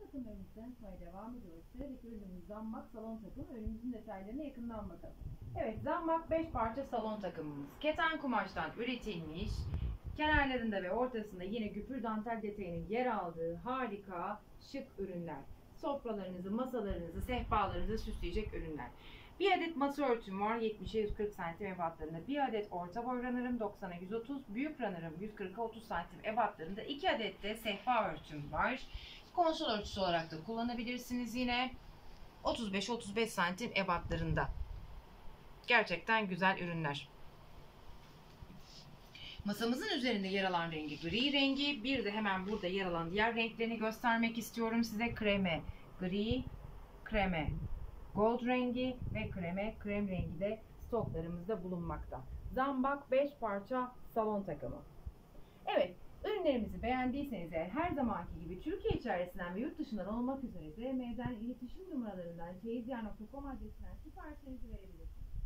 takımlarımızı tanıtmaya devam ediyoruz. Sıradaki ürünümüz zambak salon takımı. Ürünümüzün detaylarına yakından bakalım. Evet, zambak 5 parça salon takımımız. Keten kumaştan üretilmiş, kenarlarında ve ortasında yine güpür dantel detayının yer aldığı harika, şık ürünler. Sofralarınızı, masalarınızı, sehpalarınızı süsleyecek ürünler. Bir adet masa örtüm var 70'e 140 santim ebatlarında. Bir adet orta boy runner'ım 90'a 130, büyük runner'ım 140'a 30 santim ebatlarında. İki adet de sehpa örtüm var. Konsol örtüsü olarak da kullanabilirsiniz yine. 35-35 santim ebatlarında. Gerçekten güzel ürünler. Masamızın üzerinde yer alan rengi gri rengi. Bir de hemen burada yer alan diğer renklerini göstermek istiyorum size. Kreme, gri, kreme, gold rengi ve kreme, krem rengi de stoklarımızda bulunmakta. Zambak 5 parça salon takımı. Evet, ürünlerimizi beğendiyseniz eğer her zamanki gibi Türkiye içerisinden ve yurt dışından olmak üzere DM'den iletişim numaralarından teyzyer.com adresinden siparişlerinizi verebilirsiniz.